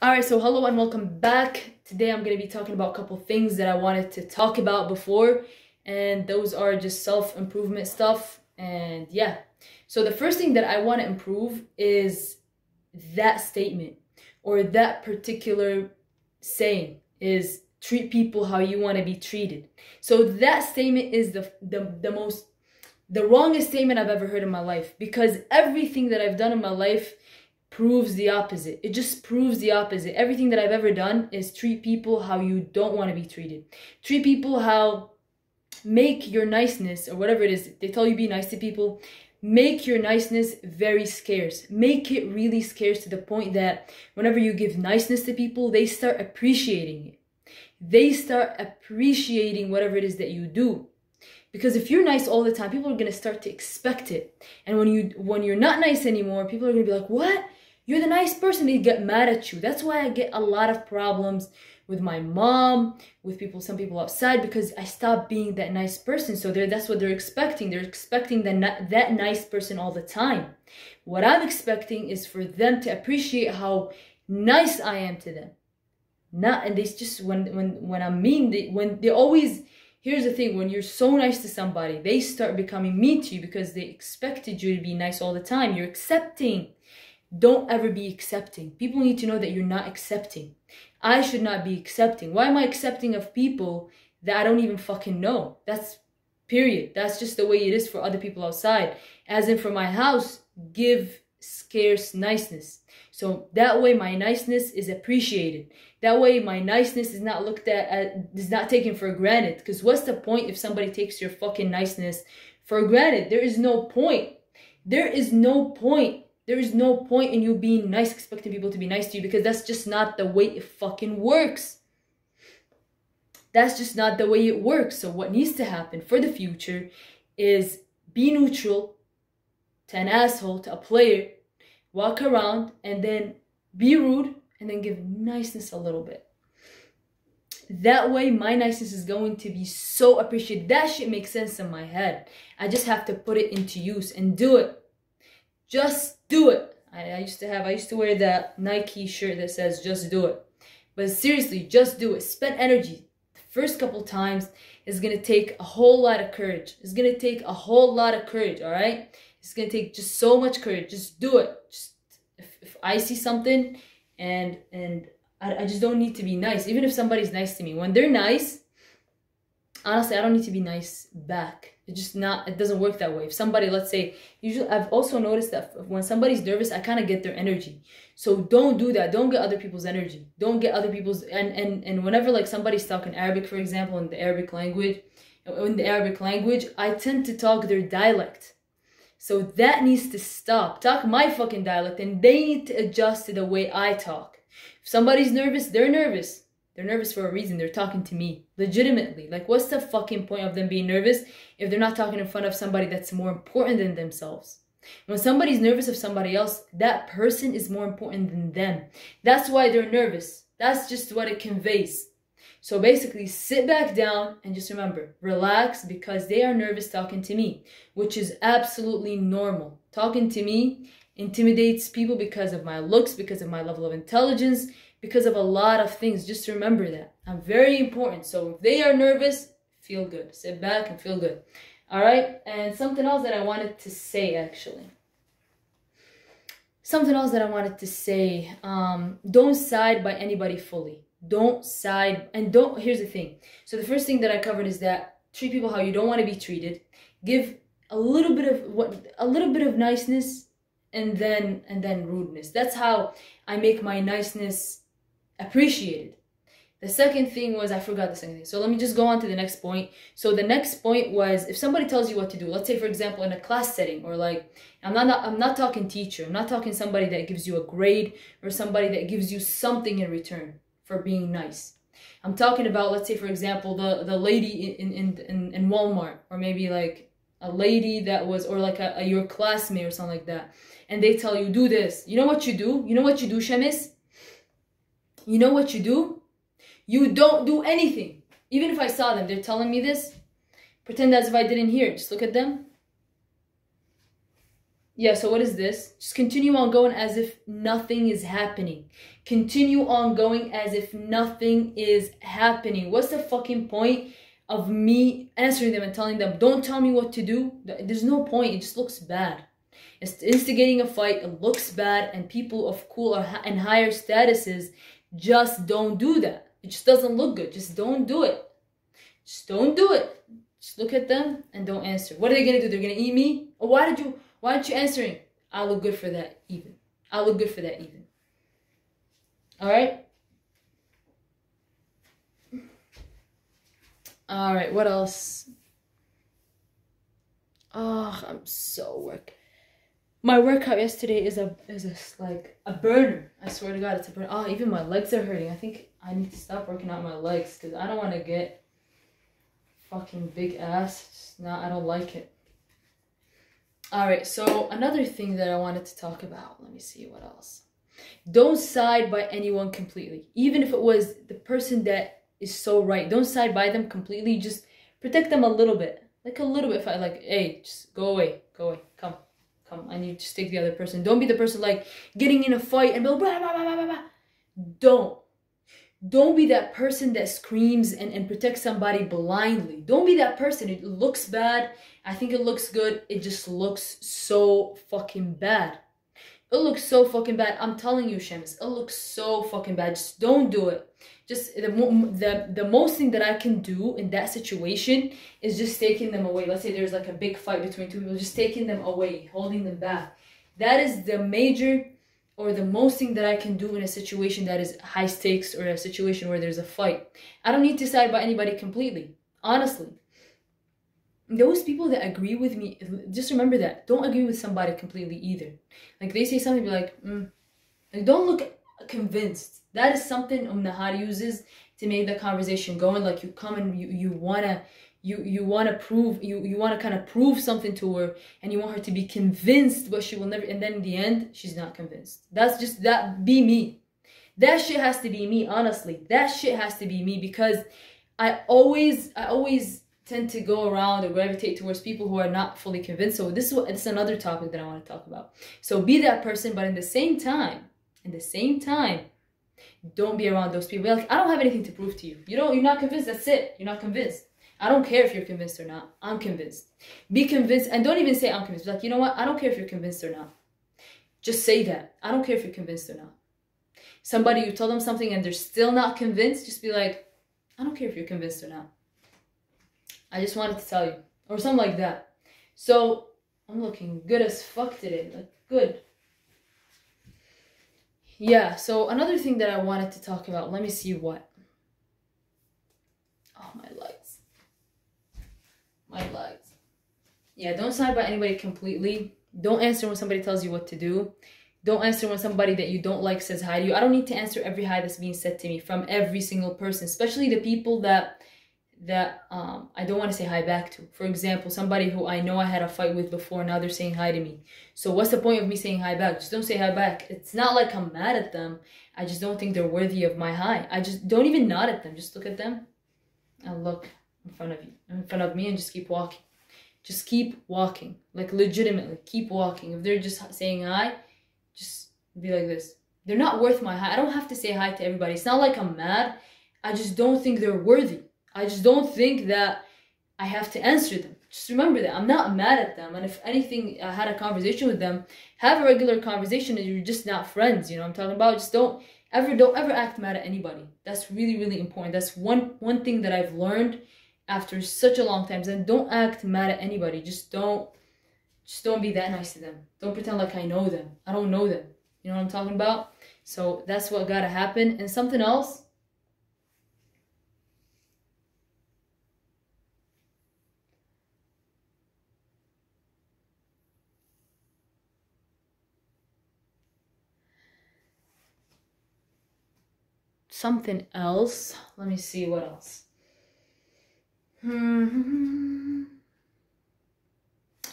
All right, so hello and welcome back. Today I'm going to be talking about a couple things that I wanted to talk about before, and those are just self improvement stuff. And yeah, so the first thing that I want to improve is that statement or that particular saying is treat people how you want to be treated. So that statement is the, the, the most, the wrongest statement I've ever heard in my life because everything that I've done in my life proves the opposite. It just proves the opposite. Everything that I've ever done is treat people how you don't want to be treated. Treat people how make your niceness or whatever it is. They tell you be nice to people. Make your niceness very scarce. Make it really scarce to the point that whenever you give niceness to people, they start appreciating it. They start appreciating whatever it is that you do because if you're nice all the time people are going to start to expect it and when you when you're not nice anymore people are going to be like what you're the nice person they get mad at you. That's why i get a lot of problems with my mom with people some people outside because i stopped being that nice person. So that's what they're expecting. They're expecting that that nice person all the time. What i'm expecting is for them to appreciate how nice i am to them. Not and they just when when when i'm mean they when they always here's the thing when you're so nice to somebody they start becoming mean to you because they expected you to be nice all the time. You're accepting don't ever be accepting people need to know that you're not accepting i should not be accepting why am i accepting of people that i don't even fucking know that's period that's just the way it is for other people outside as in for my house give scarce niceness so that way my niceness is appreciated that way, my niceness is not looked at, as, is not taken for granted. Because what's the point if somebody takes your fucking niceness for granted? There is no point. There is no point. There is no point in you being nice, expecting people to be nice to you, because that's just not the way it fucking works. That's just not the way it works. So, what needs to happen for the future is be neutral to an asshole, to a player, walk around, and then be rude and then give niceness a little bit. That way, my niceness is going to be so appreciated. That shit makes sense in my head. I just have to put it into use and do it. Just do it. I, I used to have, I used to wear that Nike shirt that says, just do it. But seriously, just do it. Spend energy. The first couple times is going to take a whole lot of courage. It's going to take a whole lot of courage, all right? It's going to take just so much courage. Just do it. Just if, if I see something and and I, I just don't need to be nice even if somebody's nice to me when they're nice honestly i don't need to be nice back it's just not it doesn't work that way if somebody let's say usually i've also noticed that when somebody's nervous i kind of get their energy so don't do that don't get other people's energy don't get other people's and and and whenever like somebody's talking arabic for example in the arabic language uh, in the arabic language i tend to talk their dialect so that needs to stop. Talk my fucking dialect and they need to adjust to the way I talk. If somebody's nervous, they're nervous. They're nervous for a reason. They're talking to me. Legitimately. Like, what's the fucking point of them being nervous if they're not talking in front of somebody that's more important than themselves? When somebody's nervous of somebody else, that person is more important than them. That's why they're nervous. That's just what it conveys. So basically, sit back down and just remember, relax because they are nervous talking to me, which is absolutely normal. Talking to me intimidates people because of my looks, because of my level of intelligence, because of a lot of things. Just remember that. I'm very important. So if they are nervous, feel good. Sit back and feel good. All right. And something else that I wanted to say actually. Something else that I wanted to say. Um, don't side by anybody fully don't side and don't here's the thing so the first thing that i covered is that treat people how you don't want to be treated give a little bit of what a little bit of niceness and then and then rudeness that's how i make my niceness appreciated the second thing was i forgot the second thing so let me just go on to the next point so the next point was if somebody tells you what to do let's say for example in a class setting or like i'm not i'm not talking teacher i'm not talking somebody that gives you a grade or somebody that gives you something in return for being nice. I'm talking about, let's say, for example, the, the lady in, in, in, in Walmart, or maybe like a lady that was, or like a, a, your classmate or something like that. And they tell you, do this. You know what you do? You know what you do, Shemis? You know what you do? You don't do anything. Even if I saw them, they're telling me this. Pretend as if I didn't hear. Just look at them. yeah, so what is this? Just continue on going as if nothing is happening. Continue on going as if nothing is happening. What's the fucking point of me answering them and telling them, don't tell me what to do? There's no point. It just looks bad. It's instigating a fight. It looks bad. And people of cooler and higher statuses just don't do that. It just doesn't look good. Just don't do it. Just don't do it. Just look at them and don't answer. What are they gonna do? They're gonna eat me? Why did you why aren't you answering? I look good for that even. I look good for that even. Alright? Alright, what else? Oh, I'm so work. My workout yesterday is a is a like a burner. I swear to God, it's a burner. Oh, ah, even my legs are hurting. I think I need to stop working out my legs because I don't want to get fucking big ass. Just not. I don't like it. All right, so another thing that I wanted to talk about. Let me see what else. Don't side by anyone completely. Even if it was the person that is so right. Don't side by them completely. Just protect them a little bit. Like a little bit. If I like, hey, just go away. Go away. Come. I need to take the other person. Don't be the person like getting in a fight and be blah, blah, blah, blah, blah. Don't. Don't be that person that screams and, and protects somebody blindly. Don't be that person. It looks bad. I think it looks good. It just looks so fucking bad. It looks so fucking bad. I'm telling you, Shems, it looks so fucking bad. Just don't do it. Just the, the, the most thing that I can do in that situation is just taking them away. Let's say there's like a big fight between two people, just taking them away, holding them back. That is the major or the most thing that I can do in a situation that is high stakes or a situation where there's a fight. I don't need to side by anybody completely, honestly. Those people that agree with me, just remember that. Don't agree with somebody completely either. Like they say something, be like, mm. like don't look convinced. That is something Um Nahar uses to make the conversation going. Like you come and you, you wanna you you want to prove you you want to kind of prove something to her and you want her to be convinced but she will never and then in the end she's not convinced. That's just that be me. That shit has to be me honestly. That shit has to be me because i always i always tend to go around or gravitate towards people who are not fully convinced. So this is it's another topic that i want to talk about. So be that person but in the same time in the same time don't be around those people like i don't have anything to prove to you you don't you're not convinced that's it you're not convinced I don't care if you're convinced or not. I'm convinced. Be convinced and don't even say I'm convinced. Like, you know what? I don't care if you're convinced or not. Just say that. I don't care if you're convinced or not. Somebody, you tell them something and they're still not convinced, just be like, I don't care if you're convinced or not. I just wanted to tell you. Or something like that. So, I'm looking good as fuck today. Like, good. Yeah, so another thing that I wanted to talk about, let me see what. Oh, my lights my legs. Yeah, don't side by anybody completely. Don't answer when somebody tells you what to do. Don't answer when somebody that you don't like says hi to you. I don't need to answer every hi that's being said to me from every single person, especially the people that that um, I don't want to say hi back to. For example, somebody who I know I had a fight with before, now they're saying hi to me. So what's the point of me saying hi back? Just don't say hi back. It's not like I'm mad at them. I just don't think they're worthy of my hi. I just don't even nod at them. Just look at them and look in front of you, in front of me, and just keep walking. Just keep walking, like legitimately, keep walking. If they're just saying hi, just be like this. They're not worth my hi. I don't have to say hi to everybody. It's not like I'm mad. I just don't think they're worthy. I just don't think that I have to answer them. Just remember that I'm not mad at them. And if anything, I had a conversation with them, have a regular conversation and you're just not friends. You know I'm talking about? Just don't ever, don't ever act mad at anybody. That's really, really important. That's one, one thing that I've learned after such a long time. And don't act mad at anybody. Just don't just don't be that nice to them. Don't pretend like I know them. I don't know them. You know what I'm talking about? So that's what gotta happen. And something else. Something else. Let me see what else. Mm-hmm.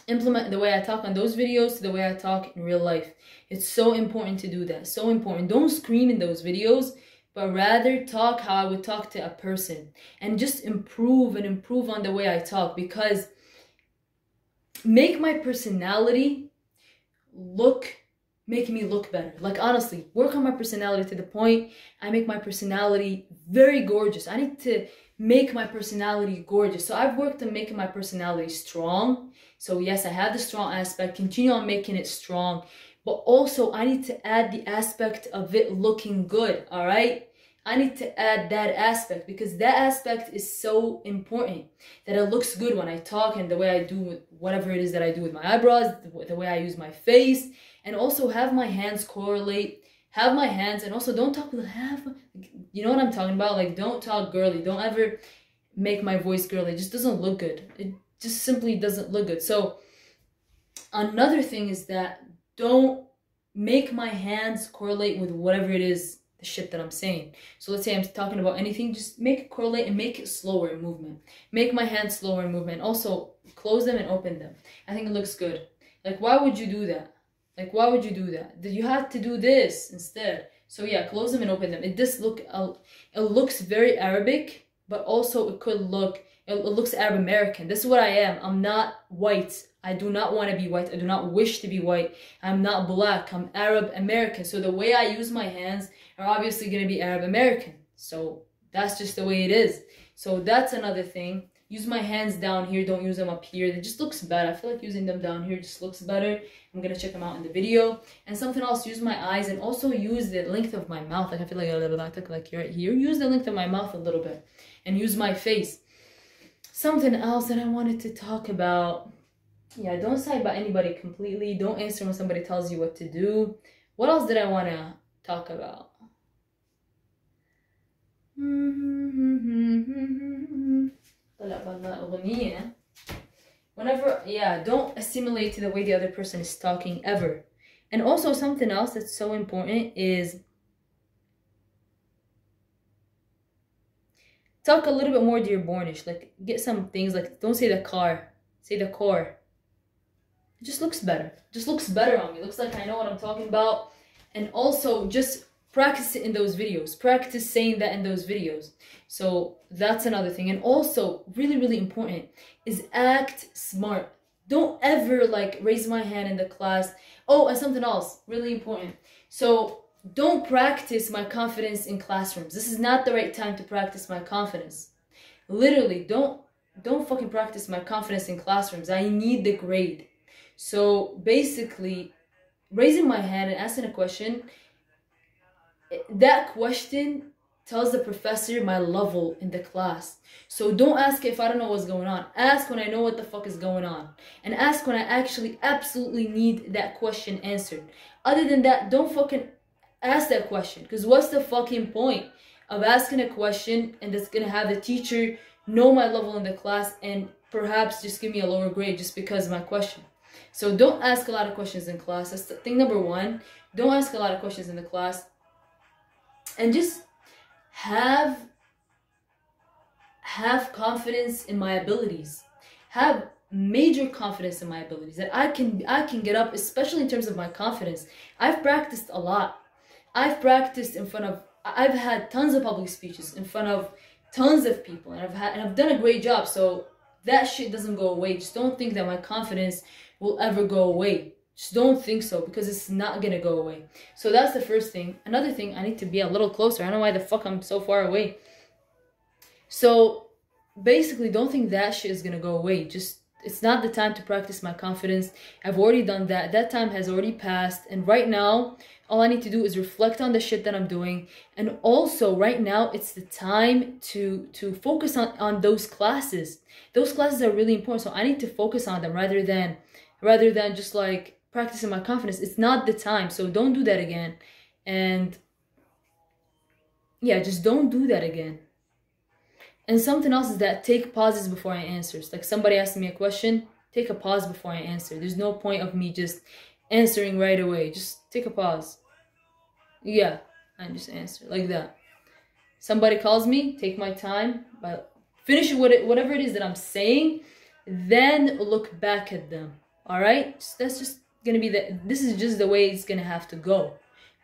Implement the way I talk on those videos to the way I talk in real life. It's so important to do that. So important. Don't scream in those videos, but rather talk how I would talk to a person and just improve and improve on the way I talk because make my personality look make me look better. Like honestly, work on my personality to the point I make my personality very gorgeous. I need to make my personality gorgeous. So I've worked on making my personality strong. So yes, I have the strong aspect, continue on making it strong, but also I need to add the aspect of it looking good, all right? I need to add that aspect because that aspect is so important that it looks good when I talk and the way I do whatever it is that I do with my eyebrows, the way I use my face, and also have my hands correlate. Have my hands and also don't talk with have you know what I'm talking about? Like don't talk girly. Don't ever make my voice girly. It just doesn't look good. It just simply doesn't look good. So another thing is that don't make my hands correlate with whatever it is the shit that I'm saying. So let's say I'm talking about anything, just make it correlate and make it slower in movement. Make my hands slower in movement. Also, close them and open them. I think it looks good. Like, why would you do that? Like, why would you do that? Did you have to do this instead? So yeah, close them and open them. It does look, it looks very Arabic, but also it could look, it looks Arab American. This is what I am. I'm not white. I do not want to be white. I do not wish to be white. I'm not black. I'm Arab American. So the way I use my hands are obviously going to be Arab American. So that's just the way it is. So that's another thing. Use my hands down here. Don't use them up here. It just looks bad. I feel like using them down here just looks better. I'm to check them out in the video. And something else, use my eyes and also use the length of my mouth. Like I feel like a little bit like right here. Use the length of my mouth a little bit. And use my face. Something else that I wanted to talk about yeah, don't side by anybody completely. Don't answer when somebody tells you what to do. What else did I want to talk about? Mm-hmm, mm-hmm, mm-hmm, Whenever, yeah, don't assimilate to the way the other person is talking ever. And also something else that's so important is talk a little bit more Dearbornish. Like get some things like don't say the car, say the core it just looks better. Just looks better on me. Looks like I know what I'm talking about. And also just practice it in those videos. Practice saying that in those videos. So that's another thing. And also, really, really important is act smart. Don't ever like raise my hand in the class. Oh, and something else, really important. So don't practice my confidence in classrooms. This is not the right time to practice my confidence. Literally, don't don't fucking practice my confidence in classrooms. I need the grade. So basically, raising my hand and asking a question, that question tells the professor my level in the class. So don't ask if I don't know what's going on. Ask when I know what the fuck is going on. And ask when I actually absolutely need that question answered. Other than that, don't fucking ask that question. Because what's the fucking point of asking a question and that's gonna have the teacher know my level in the class and perhaps just give me a lower grade just because of my question? So don't ask a lot of questions in class. That's thing number one. Don't ask a lot of questions in the class. And just have have confidence in my abilities. Have major confidence in my abilities that I can I can get up, especially in terms of my confidence. I've practiced a lot. I've practiced in front of I've had tons of public speeches in front of tons of people and I've had and I've done a great job. So that shit doesn't go away. Just don't think that my confidence will ever go away. Just don't think so because it's not gonna go away. So that's the first thing. Another thing, I need to be a little closer. I don't know why the fuck I'm so far away. So basically, don't think that shit is gonna go away. Just it's not the time to practice my confidence. I've already done that. That time has already passed. And right now, all I need to do is reflect on the shit that I'm doing. And also right now, it's the time to to focus on, on those classes. Those classes are really important. So I need to focus on them rather than rather than just like practicing my confidence. It's not the time. So don't do that again. And yeah, just don't do that again. And something else is that take pauses before I answer. Like somebody asking me a question, take a pause before I answer. There's no point of me just answering right away. Just take a pause. Yeah, I just answer like that. Somebody calls me, take my time, but finish what whatever it is that I'm saying, then look back at them. All right, that's just gonna be the. This is just the way it's gonna have to go,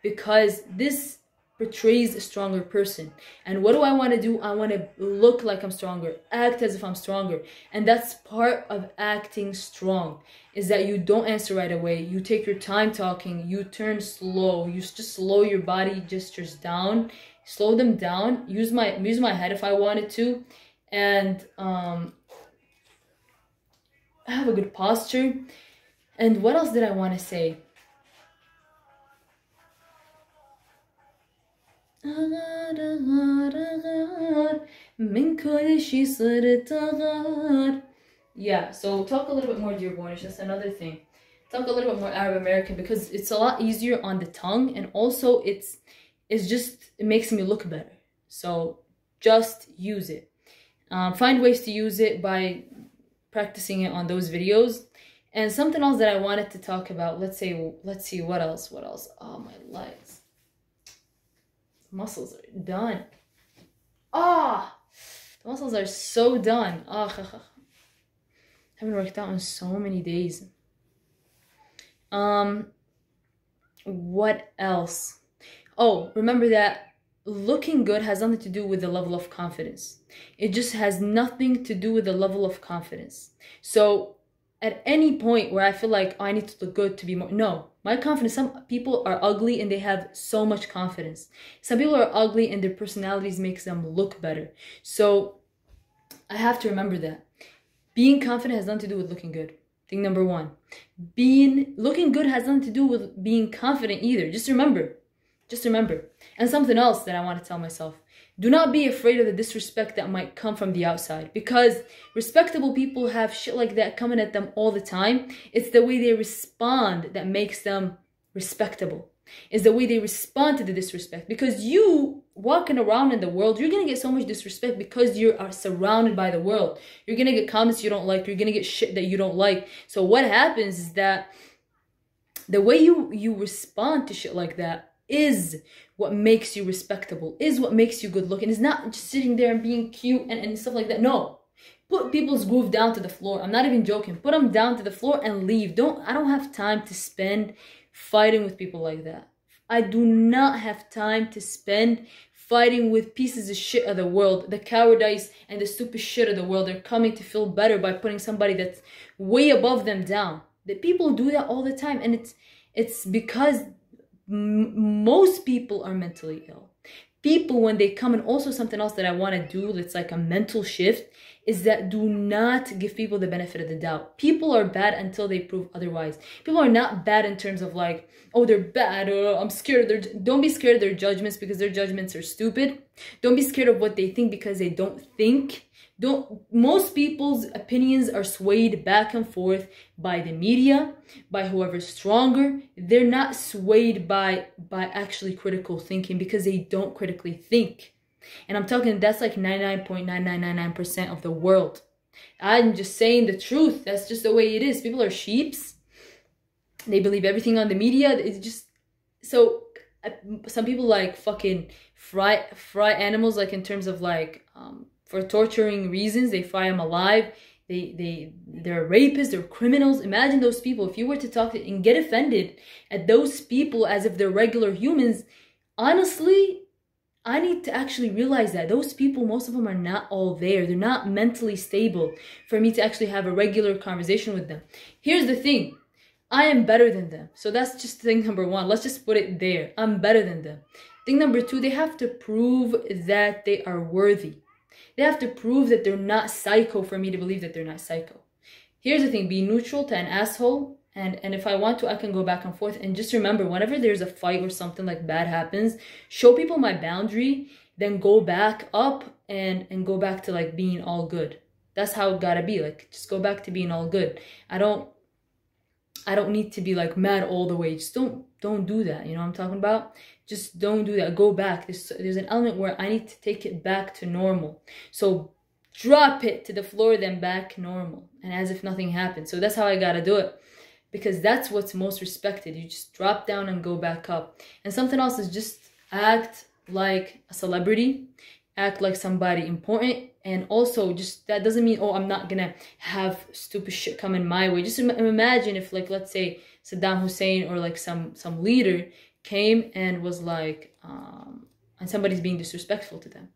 because this portrays a stronger person. And what do I want to do? I want to look like I'm stronger, act as if I'm stronger. And that's part of acting strong is that you don't answer right away. You take your time talking, you turn slow, you just slow your body gestures down, slow them down, use my use my head if I wanted to, and um have a good posture. And what else did I want to say? Yeah, so talk a little bit more Dearborn. It's just another thing. Talk a little bit more Arab American because it's a lot easier on the tongue and also it's it's just it makes me look better. So just use it. Um, find ways to use it by practicing it on those videos. And something else that I wanted to talk about. Let's say let's see what else. What else? Oh my legs. Muscles are done. Ah, oh, the muscles are so done. Ah, haven't worked out in so many days. Um, what else? Oh, remember that looking good has nothing to do with the level of confidence. It just has nothing to do with the level of confidence. So at any point where I feel like oh, I need to look good to be more, no, my confidence, some people are ugly and they have so much confidence. Some people are ugly and their personalities makes them look better. So I have to remember that. Being confident has nothing to do with looking good. Thing number one. Being looking good has nothing to do with being confident either. Just remember. Just remember. And something else that I want to tell myself. Do not be afraid of the disrespect that might come from the outside because respectable people have shit like that coming at them all the time. It's the way they respond that makes them respectable is the way they respond to the disrespect. Because you walking around in the world, you're gonna get so much disrespect because you are surrounded by the world. You're gonna get comments you don't like, you're gonna get shit that you don't like. So what happens is that the way you you respond to shit like that is what makes you respectable, is what makes you good looking. It's not just sitting there and being cute and, and stuff like that. No. Put people's groove down to the floor. I'm not even joking. Put them down to the floor and leave. Don't I don't have time to spend fighting with people like that. I do not have time to spend fighting with pieces of shit of the world. The cowardice and the stupid shit of the world. They're coming to feel better by putting somebody that's way above them down. The people do that all the time, and it's it's because most people are mentally ill. People, when they come, and also something else that I want to do that's like a mental shift, is that do not give people the benefit of the doubt. People are bad until they prove otherwise. People are not bad in terms of like, oh, they're bad. Oh, I'm scared. They're, don't be scared of their judgments because their judgments are stupid. Don't be scared of what they think because they don't think. Don't most people's opinions are swayed back and forth by the media, by whoever's stronger. They're not swayed by by actually critical thinking because they don't critically think. And I'm talking that's like 99.9999% of the world. I'm just saying the truth. That's just the way it is. People are sheeps. They believe everything on the media. It's just so uh, some people like fucking fry fry animals like in terms of like um for torturing reasons. They fry them alive. They they they're rapists, they're criminals. Imagine those people. If you were to talk to, and get offended at those people as if they're regular humans, honestly, I need to actually realize that those people, most of them are not all there. They're not mentally stable for me to actually have a regular conversation with them. Here's the thing I am better than them. So that's just thing number one. Let's just put it there. I'm better than them. Thing number two, they have to prove that they are worthy. They have to prove that they're not psycho for me to believe that they're not psycho. Here's the thing be neutral to an asshole and and if i want to i can go back and forth. And just remember whenever there's a fight or something like bad happens show people my boundary then go back up and and go back to like being all good. That's how it gotta be. Like just go back to being all good. I don't i don't need to be like mad all the way. Just don't don't do that. You know what i'm talking about? Just don't do that. Go back. There's there's an element where i need to take it back to normal. So drop it to the floor then back normal. And as if nothing happened. So that's how i gotta do it. Because that's what's most respected. You just drop down and go back up. And something else is just act like a celebrity, act like somebody important, and also just that doesn't mean oh I'm not gonna have stupid shit coming my way. Just imagine if like let's say Saddam Hussein or like some some leader came and was like um and somebody's being disrespectful to them,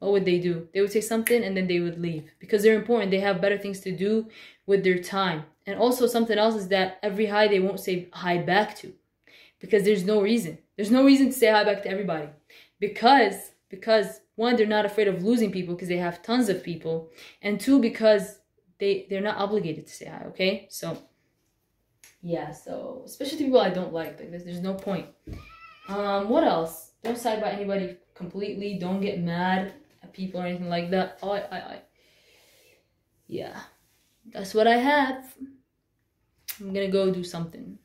what would they do? They would say something and then they would leave because they're important. They have better things to do with their time. And also something else is that every hi they won't say hi back to because there's no reason. There's no reason to say hi back to everybody because because one they're not afraid of losing people because they have tons of people. And two because they they're not obligated to say hi okay? So yeah so especially to people i don't like like there's, there's no point. Um what else? Don't side by anybody completely. Don't get mad at people or anything like that. Oh, I, I, I. Yeah. That's what i have. I'm gonna go do something